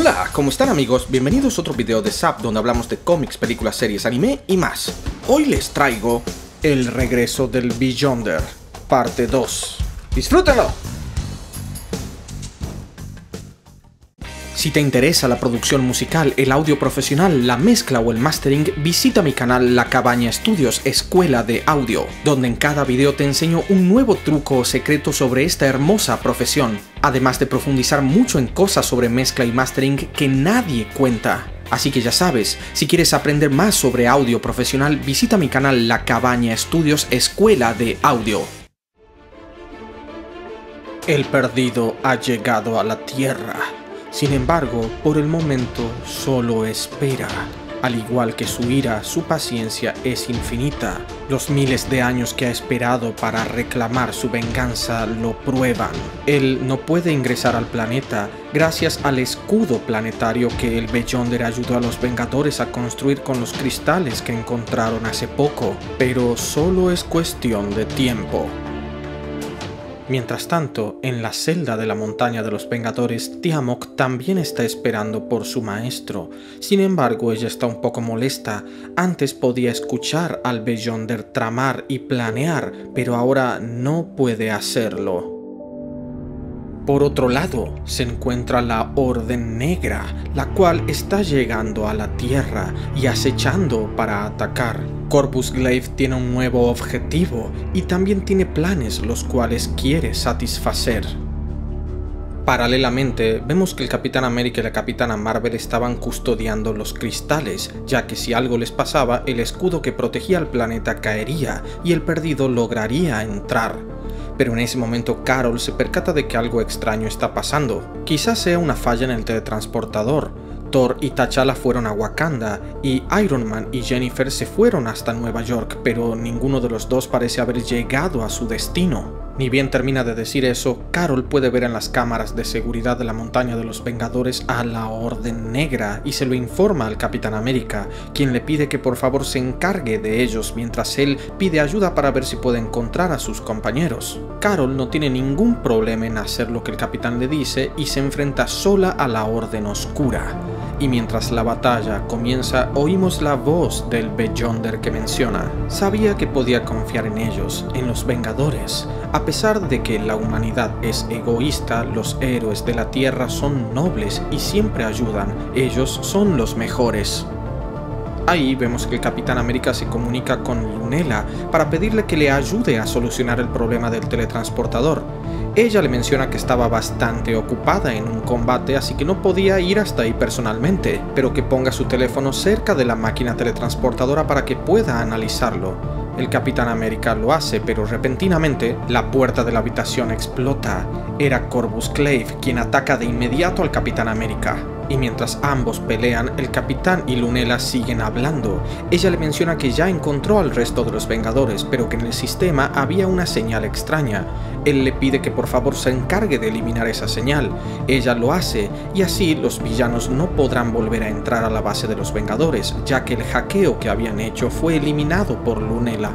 Hola, ¿cómo están amigos? Bienvenidos a otro video de SAP donde hablamos de cómics, películas, series, anime y más. Hoy les traigo el regreso del Beyonder, parte 2. ¡Disfrútenlo! Si te interesa la producción musical, el audio profesional, la mezcla o el mastering, visita mi canal La Cabaña Estudios Escuela de Audio, donde en cada video te enseño un nuevo truco o secreto sobre esta hermosa profesión, además de profundizar mucho en cosas sobre mezcla y mastering que nadie cuenta. Así que ya sabes, si quieres aprender más sobre audio profesional, visita mi canal La Cabaña Estudios Escuela de Audio. El perdido ha llegado a la Tierra. Sin embargo, por el momento solo espera. Al igual que su ira, su paciencia es infinita. Los miles de años que ha esperado para reclamar su venganza lo prueban. Él no puede ingresar al planeta gracias al escudo planetario que el Beyonder ayudó a los Vengadores a construir con los cristales que encontraron hace poco, pero solo es cuestión de tiempo. Mientras tanto, en la celda de la montaña de los Vengadores, Tiamok también está esperando por su maestro. Sin embargo, ella está un poco molesta. Antes podía escuchar al Beyonder tramar y planear, pero ahora no puede hacerlo. Por otro lado, se encuentra la Orden Negra, la cual está llegando a la Tierra y acechando para atacar. Corpus Glaive tiene un nuevo objetivo y también tiene planes los cuales quiere satisfacer. Paralelamente, vemos que el Capitán América y la Capitana Marvel estaban custodiando los cristales, ya que si algo les pasaba, el escudo que protegía al planeta caería y el perdido lograría entrar. Pero en ese momento Carol se percata de que algo extraño está pasando. Quizás sea una falla en el teletransportador. Thor y T'Challa fueron a Wakanda y Iron Man y Jennifer se fueron hasta Nueva York, pero ninguno de los dos parece haber llegado a su destino. Ni bien termina de decir eso, Carol puede ver en las cámaras de seguridad de la montaña de los Vengadores a la Orden Negra y se lo informa al Capitán América, quien le pide que por favor se encargue de ellos mientras él pide ayuda para ver si puede encontrar a sus compañeros. Carol no tiene ningún problema en hacer lo que el capitán le dice y se enfrenta sola a la Orden Oscura y mientras la batalla comienza oímos la voz del Beyonder que menciona. Sabía que podía confiar en ellos, en los Vengadores. A pesar de que la humanidad es egoísta, los héroes de la Tierra son nobles y siempre ayudan. Ellos son los mejores. Ahí vemos que el Capitán América se comunica con Lunela para pedirle que le ayude a solucionar el problema del teletransportador. Ella le menciona que estaba bastante ocupada en un combate así que no podía ir hasta ahí personalmente, pero que ponga su teléfono cerca de la máquina teletransportadora para que pueda analizarlo. El Capitán América lo hace, pero repentinamente la puerta de la habitación explota. Era Corvus Clave quien ataca de inmediato al Capitán América. Y mientras ambos pelean, el capitán y Lunela siguen hablando. Ella le menciona que ya encontró al resto de los Vengadores, pero que en el sistema había una señal extraña. Él le pide que por favor se encargue de eliminar esa señal. Ella lo hace, y así los villanos no podrán volver a entrar a la base de los Vengadores, ya que el hackeo que habían hecho fue eliminado por Lunela.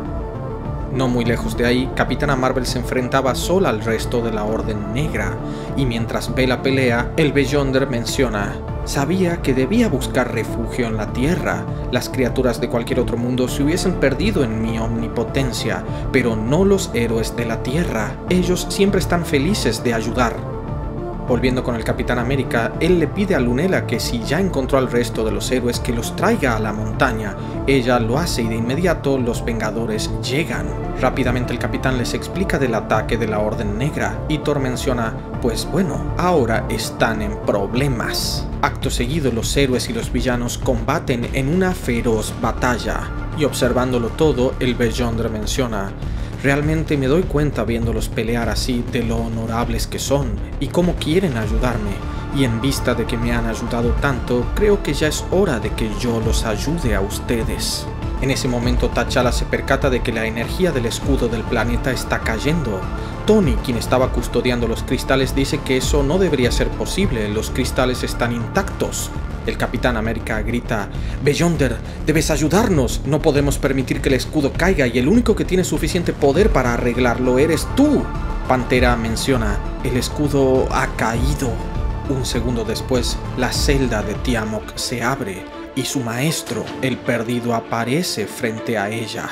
No muy lejos de ahí, Capitana Marvel se enfrentaba sola al resto de la Orden Negra, y mientras ve la pelea, el Beyonder menciona, sabía que debía buscar refugio en la Tierra, las criaturas de cualquier otro mundo se hubiesen perdido en mi omnipotencia, pero no los héroes de la Tierra, ellos siempre están felices de ayudar. Volviendo con el Capitán América, él le pide a Lunela que si ya encontró al resto de los héroes que los traiga a la montaña. Ella lo hace y de inmediato los Vengadores llegan. Rápidamente el capitán les explica del ataque de la Orden Negra y Thor menciona, pues bueno, ahora están en problemas. Acto seguido los héroes y los villanos combaten en una feroz batalla. Y observándolo todo, el Beyonder menciona, Realmente me doy cuenta viéndolos pelear así de lo honorables que son y cómo quieren ayudarme. Y en vista de que me han ayudado tanto, creo que ya es hora de que yo los ayude a ustedes. En ese momento T'Challa se percata de que la energía del escudo del planeta está cayendo. Tony, quien estaba custodiando los cristales, dice que eso no debería ser posible, los cristales están intactos. El Capitán América grita, Beyonder, debes ayudarnos, no podemos permitir que el escudo caiga y el único que tiene suficiente poder para arreglarlo eres tú. Pantera menciona, el escudo ha caído. Un segundo después, la celda de Tiamook se abre y su maestro, el perdido, aparece frente a ella.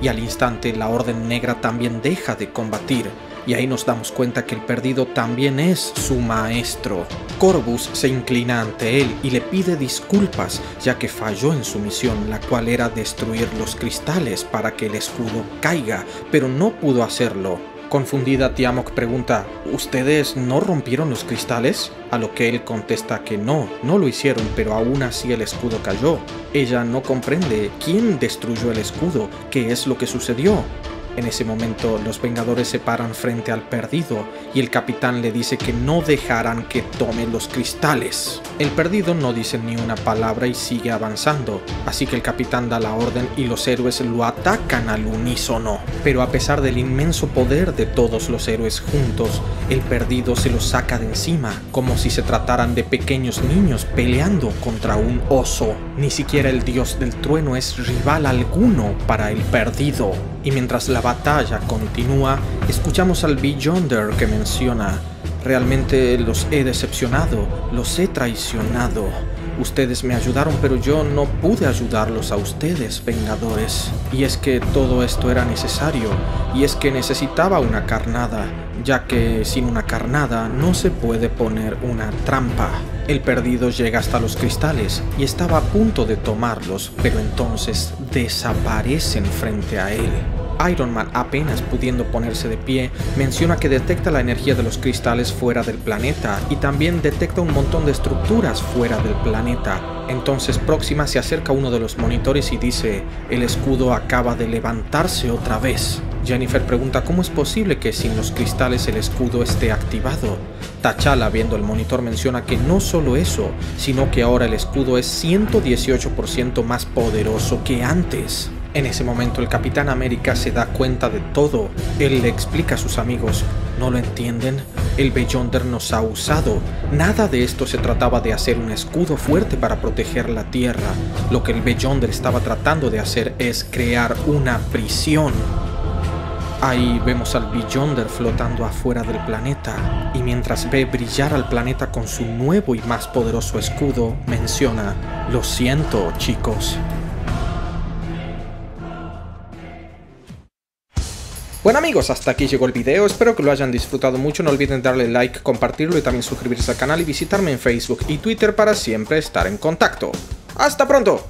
Y al instante la Orden Negra también deja de combatir y ahí nos damos cuenta que el perdido también es su maestro. Corvus se inclina ante él y le pide disculpas ya que falló en su misión, la cual era destruir los cristales para que el escudo caiga, pero no pudo hacerlo. Confundida, Tiamook pregunta, ¿Ustedes no rompieron los cristales? A lo que él contesta que no, no lo hicieron, pero aún así el escudo cayó. Ella no comprende quién destruyó el escudo, qué es lo que sucedió. En ese momento los Vengadores se paran frente al perdido y el capitán le dice que no dejarán que tome los cristales. El perdido no dice ni una palabra y sigue avanzando, así que el capitán da la orden y los héroes lo atacan al unísono. Pero a pesar del inmenso poder de todos los héroes juntos, el perdido se los saca de encima, como si se trataran de pequeños niños peleando contra un oso. Ni siquiera el dios del trueno es rival alguno para el perdido. Y mientras la batalla continúa, escuchamos al Beyonder que menciona, realmente los he decepcionado, los he traicionado. Ustedes me ayudaron, pero yo no pude ayudarlos a ustedes, Vengadores. Y es que todo esto era necesario, y es que necesitaba una carnada, ya que sin una carnada no se puede poner una trampa. El perdido llega hasta los cristales y estaba a punto de tomarlos, pero entonces desaparecen frente a él. Iron Man, apenas pudiendo ponerse de pie, menciona que detecta la energía de los cristales fuera del planeta y también detecta un montón de estructuras fuera del planeta. Entonces Próxima se acerca a uno de los monitores y dice, el escudo acaba de levantarse otra vez. Jennifer pregunta cómo es posible que sin los cristales el escudo esté activado. T'Challa viendo el monitor menciona que no solo eso, sino que ahora el escudo es 118% más poderoso que antes. En ese momento el Capitán América se da cuenta de todo. Él le explica a sus amigos, ¿no lo entienden? El Beyonder nos ha usado. Nada de esto se trataba de hacer un escudo fuerte para proteger la Tierra. Lo que el Beyonder estaba tratando de hacer es crear una prisión. Ahí vemos al Beyonder flotando afuera del planeta, y mientras ve brillar al planeta con su nuevo y más poderoso escudo, menciona, lo siento chicos, Bueno amigos, hasta aquí llegó el video, espero que lo hayan disfrutado mucho, no olviden darle like, compartirlo y también suscribirse al canal y visitarme en Facebook y Twitter para siempre estar en contacto. ¡Hasta pronto!